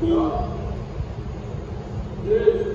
2、1